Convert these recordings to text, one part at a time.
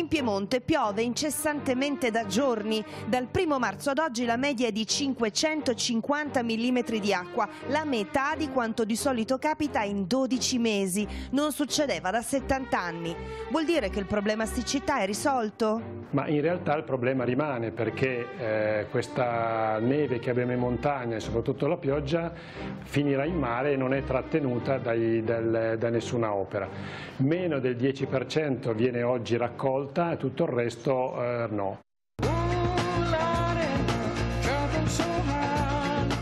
In Piemonte piove incessantemente da giorni. Dal 1 marzo ad oggi la media è di 550 mm di acqua, la metà di quanto di solito capita in 12 mesi. Non succedeva da 70 anni. Vuol dire che il problema siccità è risolto? Ma in realtà il problema rimane perché eh, questa neve che abbiamo in montagna e soprattutto la pioggia finirà in mare e non è trattenuta dai, dal, da nessuna opera. Meno del 10% viene oggi raccolta e tutto il resto eh, no.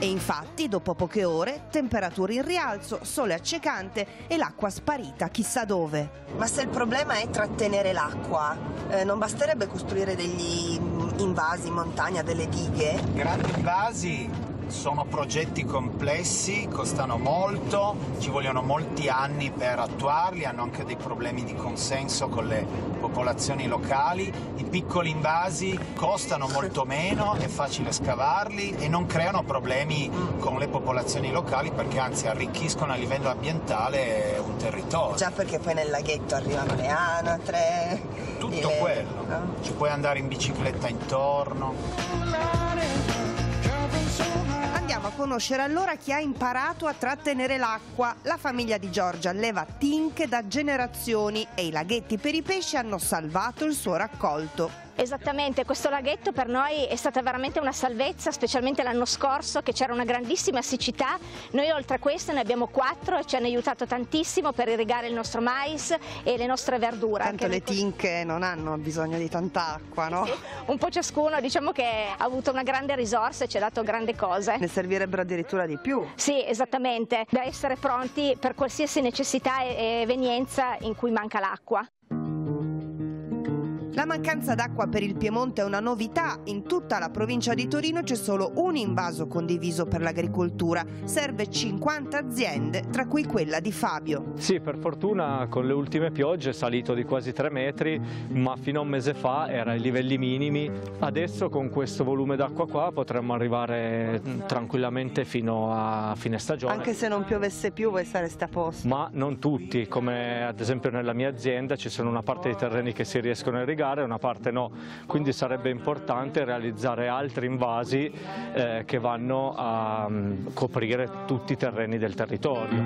E infatti, dopo poche ore, temperature in rialzo, sole accecante e l'acqua sparita chissà dove. Ma se il problema è trattenere l'acqua, eh, non basterebbe costruire degli invasi in montagna, delle dighe? Grandi invasi sono progetti complessi, costano molto, ci vogliono molti anni per attuarli, hanno anche dei problemi di consenso con le popolazioni locali. I piccoli invasi costano molto meno, è facile scavarli e non creano problemi con le popolazioni locali perché anzi arricchiscono a livello ambientale un territorio. Già perché poi nel laghetto arrivano le anatre. Tutto le... quello, no? ci puoi andare in bicicletta intorno. Conoscere allora chi ha imparato a trattenere l'acqua. La famiglia di Giorgia alleva tinche da generazioni e i laghetti per i pesci hanno salvato il suo raccolto. Esattamente, questo laghetto per noi è stata veramente una salvezza, specialmente l'anno scorso che c'era una grandissima siccità. Noi oltre a questo ne abbiamo quattro e ci hanno aiutato tantissimo per irrigare il nostro mais e le nostre verdure. Tanto le tinche non hanno bisogno di tanta acqua, no? Sì, un po' ciascuno, diciamo che ha avuto una grande risorsa e ci ha dato grandi cose. Ne servirebbero addirittura di più. Sì, esattamente, da essere pronti per qualsiasi necessità e evenienza in cui manca l'acqua. La mancanza d'acqua per il Piemonte è una novità. In tutta la provincia di Torino c'è solo un invaso condiviso per l'agricoltura. Serve 50 aziende, tra cui quella di Fabio. Sì, per fortuna con le ultime piogge è salito di quasi 3 metri, ma fino a un mese fa era ai livelli minimi. Adesso con questo volume d'acqua qua potremmo arrivare tranquillamente fino a fine stagione. Anche se non piovesse più voi sareste a posto. Ma non tutti, come ad esempio nella mia azienda ci sono una parte dei terreni che si riescono a irrigare e una parte no, quindi sarebbe importante realizzare altri invasi eh, che vanno a um, coprire tutti i terreni del territorio.